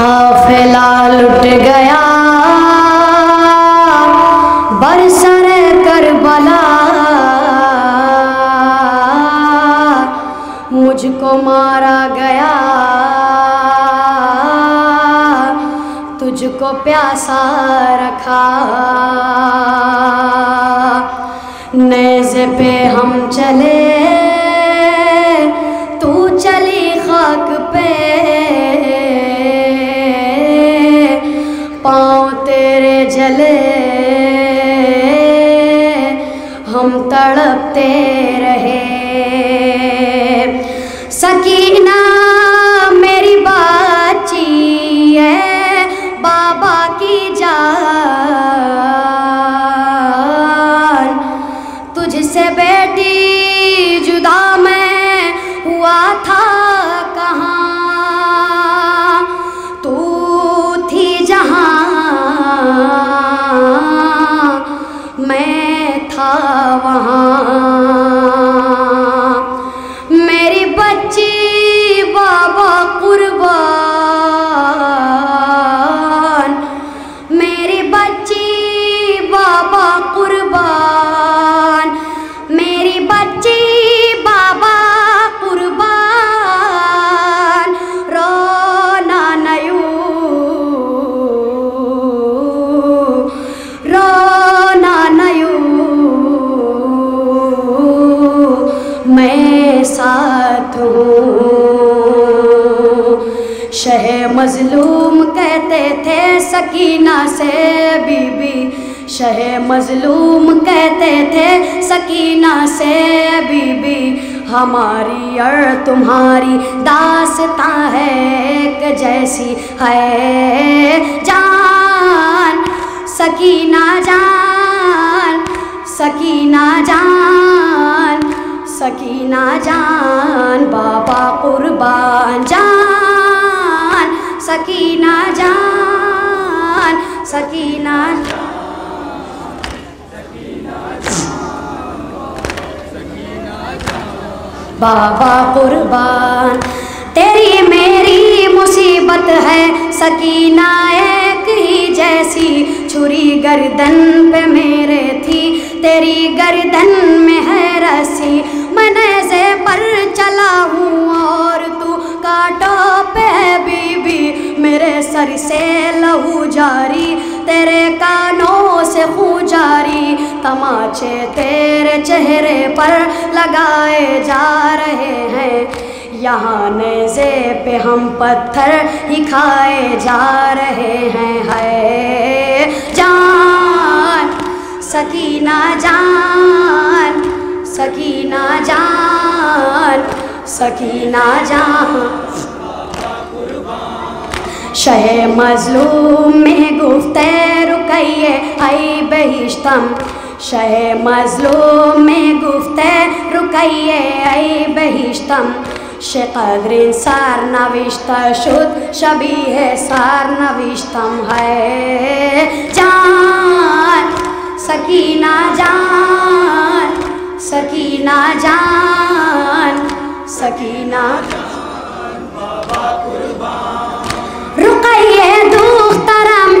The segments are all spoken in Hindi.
काफिला लुट गया। बरसर करबला। मुझको मारा गया। तुझको प्यासा रखा। नेज़े पे हम चले। तड़पते रहे। सकीना मजलूम कहते थे सकीना से बीबी। शह मजलूम कहते थे सकीना से बीबी। हमारी और तुम्हारी दासता है एक जैसी है जान। सकीना जान सकीना जान सकीना जान, बाबा कुर्बान जान। सकीना जान, सकीना बाबा कुर्बान, तेरी मेरी मुसीबत है। सकीना एक ही जैसी छुरी गर्दन पे मेरे थी। तेरी गर्दन में है रसी मैंने से पर चला हूँ। और तू काटो पे बीबी मेरे सर से लहू जारी, तेरे कानों से खून जारी, तमाचे तेरे चेहरे पर लगाए जा रहे हैं। यहाँ नेज़े पे हम पत्थर ही खाए जा रहे हैं, है। जान, सकीना जान सकीना जान सकीना जान। शह मजलूम में गुफ्ते रुकैये आई बहिश्तम शह मजलूम में गुफ्ते रुकैये आई बहिश्तम शेकद्रिन सार नविश्त शुद्ध शबी है सार नविश्तम है जान, सकीना जान सकीना जान, सकीना रुकैये दुख्तरम इन еду, тарам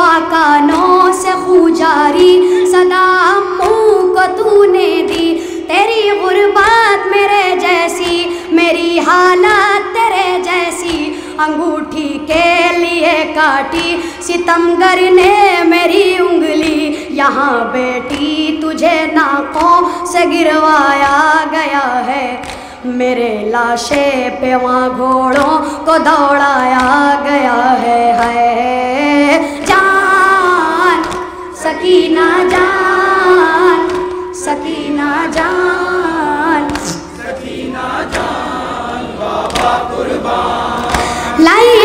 हुआ कानों से खूजारी, सदा मुँह को तूने दी। तेरी गुर्बात मेरे जैसी, मेरी हालत तेरे जैसी। अंगूठी के लिए काटी सितमगर ने मेरी उंगली। यहाँ बेटी, तुझे नाकों से गिरवाया गया है। मेरे लाशे पे वहाँ घोड़ों को दौड़ाया गया है है सकीना जान सकीना जान। सकीना जान बाबा कुर्बान। लाई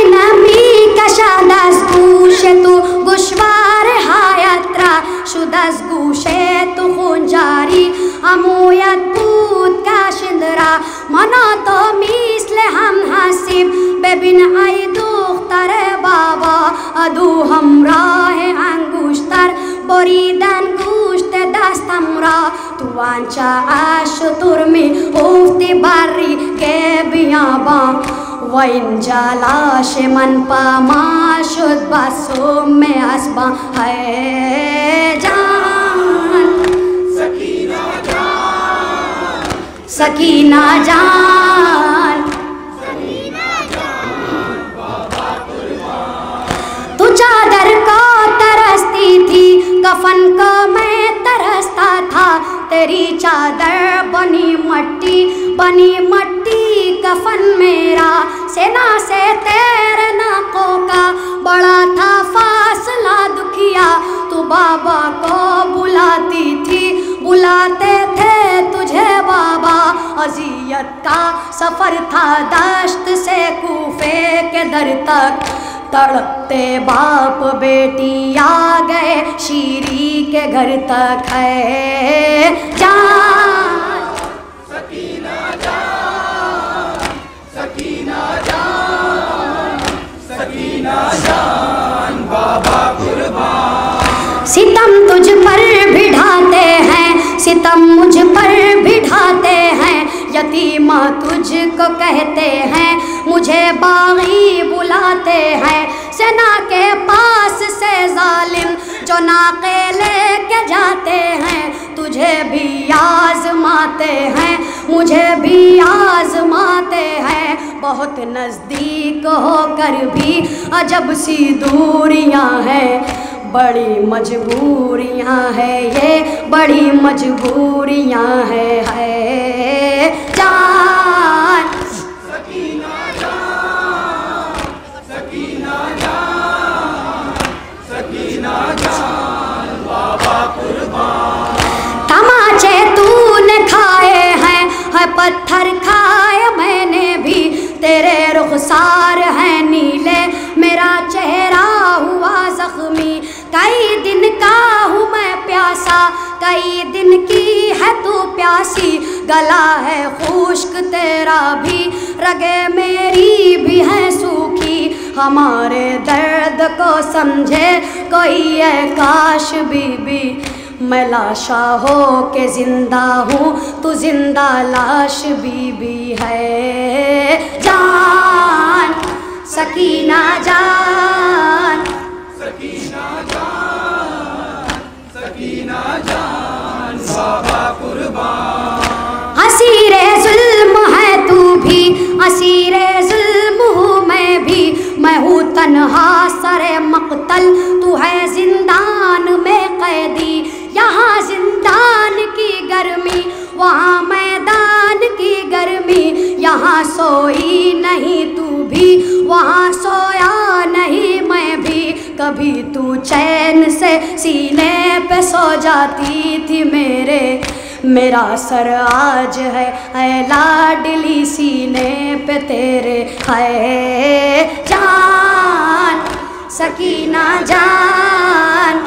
दस्तमरा तुवांचा आश तुरमी उफ्ती बारी के बियाबा वइन जलाश मन पमा शुद्ध बसों में हसबा है जान सकीना जान। तू चादर को तरसती थी कफन तेरी चादर, बनी मट्टी बनी मट्टी, कफन मेरा। सेना से तेरे नाकों का, बड़ा था फासला दुखिया। तू बाबा को बुलाती थी, बुलाते थे तुझे बाबा। अजियत का सफ़र था दश्त से कूफे के दर तक। तड़पते बाप बेटी आ गए, शीरी के घर तक है। सितम तुझ पर भी ढाते हैं, सितम मुझ पर भी ढाते हैं। यतीमा तुझको कहते हैं, मुझे बागी बुलाते हैं। सेना के पास से जालिम जो नाके लेके जाते हैं, तुझे भी आजमाते हैं, मुझे भी आजमाते हैं। बहुत नज़दीक होकर भी अजब सी दूरियाँ हैं, बड़ी मजबूरियाँ हैं ये, बड़ी मजबूरियाँ हैं, है है। जान पत्थर खाए मैंने भी। तेरे रुखसार हैं नीले, मेरा चेहरा हुआ जख्मी। कई दिन का हूँ मैं प्यासा, कई दिन की है तू प्यासी। गला है खुश्क तेरा भी, रगे मेरी भी है सूखी। हमारे दर्द को समझे कोई है काश बीबी। मैं लाशा हो के ज़िंदा हूँ तू ज़िंदा लाश बीबी है। जान सकीना जान। असीरे जुल्म है कभी तू चैन से सीने पे सो जाती थी मेरे। मेरा सर आज है ऐ लाडली सीने पे तेरे। है जान, सकीना जान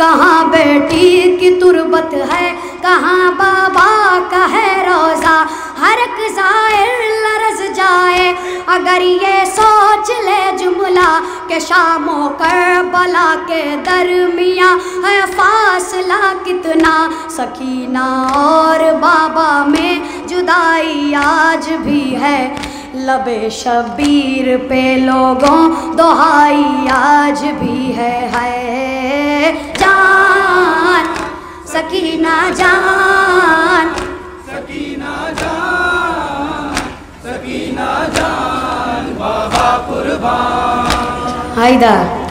कहाँ बेटी की तुरबत है? कहाँ बाबा का है रोज़ा? हर एक लरज जाए। अगर ये सोच ले जुमला के शामों कर बला के दरमिया, है फासला कितना? सकीना और बाबा में जुदाई आज भी है। लबे शबीर पे लोगों, दोहाई आज भी है है। जान सकीना जान। सकीना जान सकीना जान हैदर